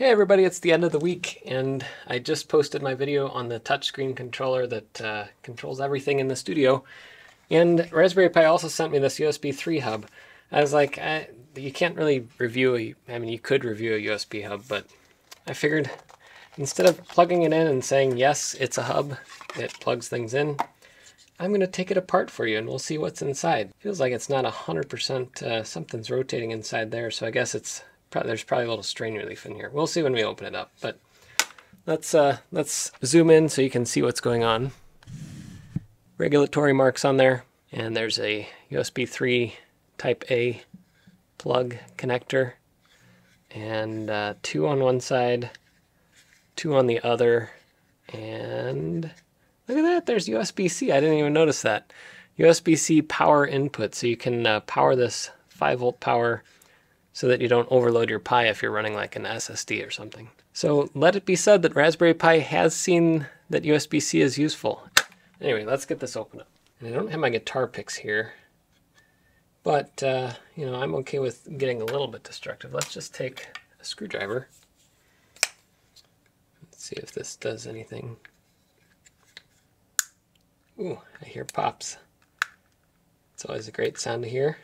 Hey everybody, it's the end of the week and I just posted my video on the touchscreen controller that uh, controls everything in the studio. And Raspberry Pi also sent me this USB 3 hub. I was like, I, you can't really review a, I mean you could review a USB hub, but I figured instead of plugging it in and saying yes, it's a hub, it plugs things in, I'm going to take it apart for you and we'll see what's inside. Feels like it's not 100%, uh, something's rotating inside there, so I guess it's there's probably a little strain relief in here. We'll see when we open it up, but let's, uh, let's zoom in so you can see what's going on. Regulatory marks on there, and there's a USB 3 Type A plug connector, and uh, two on one side, two on the other, and Look at that, there's USB-C. I didn't even notice that. USB-C power input, so you can uh, power this 5 volt power so that you don't overload your Pi if you're running like an SSD or something. So let it be said that Raspberry Pi has seen that USB-C is useful. Anyway, let's get this open up. And I don't have my guitar picks here, but uh, you know, I'm okay with getting a little bit destructive. Let's just take a screwdriver. Let's see if this does anything. Ooh, I hear pops. It's always a great sound to hear.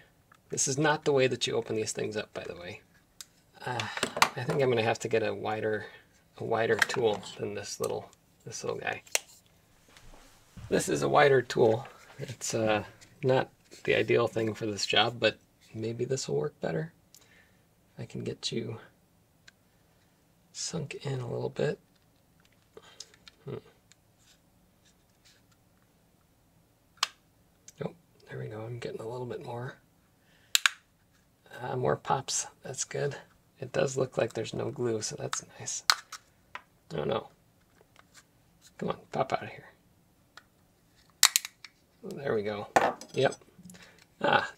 This is not the way that you open these things up, by the way. Uh, I think I'm going to have to get a wider, a wider tool than this little, this little guy. This is a wider tool. It's uh, not the ideal thing for this job, but maybe this will work better. I can get you sunk in a little bit. Hmm. There we go, I'm getting a little bit more. Uh, more pops, that's good. It does look like there's no glue, so that's nice. Oh no. Come on, pop out of here. There we go. Yep. Ah.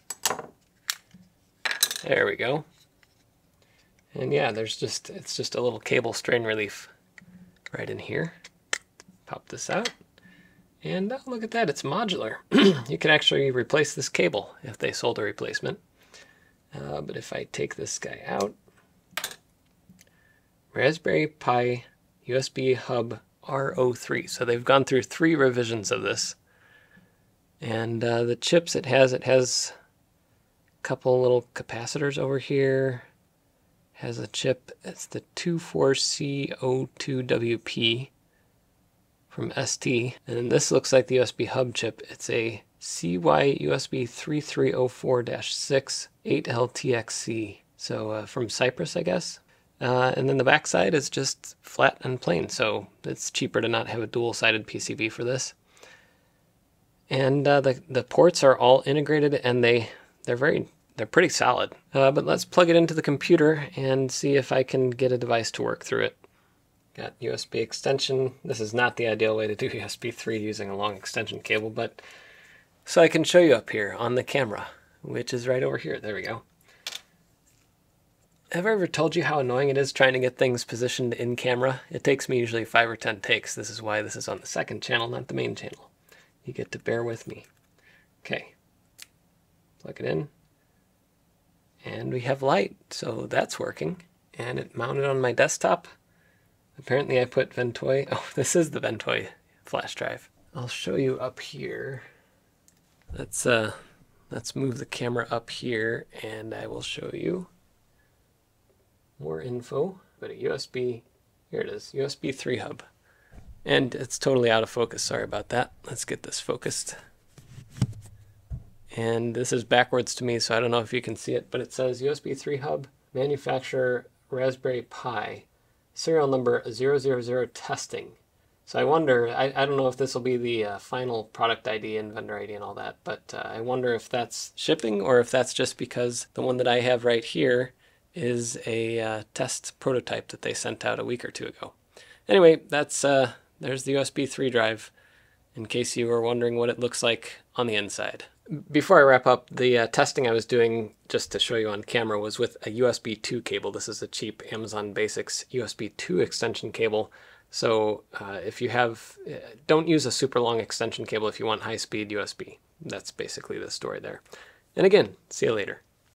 There we go. And yeah, there's just, it's just a little cable strain relief right in here. Pop this out. And oh, look at that, it's modular. you can actually replace this cable if they sold a replacement. Uh, but if I take this guy out, Raspberry Pi USB hub R03. So they've gone through three revisions of this. And uh, the chips it has, it has a couple little capacitors over here. Has a chip, it's the 24C02WP from ST. And this looks like the USB hub chip. It's a CY USB 3304-6 8LTXC. So uh, from Cypress, I guess. Uh, and then the backside is just flat and plain, so it's cheaper to not have a dual-sided PCB for this. And uh, the the ports are all integrated, and they they're very they're pretty solid. Uh, but let's plug it into the computer and see if I can get a device to work through it. Got USB extension. This is not the ideal way to do USB 3 using a long extension cable, but so I can show you up here on the camera, which is right over here. There we go. Have I ever told you how annoying it is trying to get things positioned in camera? It takes me usually 5 or 10 takes. This is why this is on the second channel, not the main channel. You get to bear with me. Okay. Plug it in. And we have light, so that's working. And it mounted on my desktop. Apparently I put Ventoy, oh, this is the Ventoy flash drive. I'll show you up here. Let's, uh, let's move the camera up here and I will show you more info. But a USB, here it is, USB 3 hub. And it's totally out of focus, sorry about that. Let's get this focused. And this is backwards to me, so I don't know if you can see it, but it says USB 3 hub, manufacturer Raspberry Pi serial number 000 testing. So I wonder, I, I don't know if this will be the uh, final product ID and vendor ID and all that, but uh, I wonder if that's shipping or if that's just because the one that I have right here is a uh, test prototype that they sent out a week or two ago. Anyway, that's uh, there's the USB 3 drive in case you were wondering what it looks like on the inside. Before I wrap up, the uh, testing I was doing just to show you on camera was with a USB 2 cable. This is a cheap Amazon Basics USB 2 extension cable. So uh, if you have, uh, don't use a super long extension cable if you want high speed USB. That's basically the story there. And again, see you later.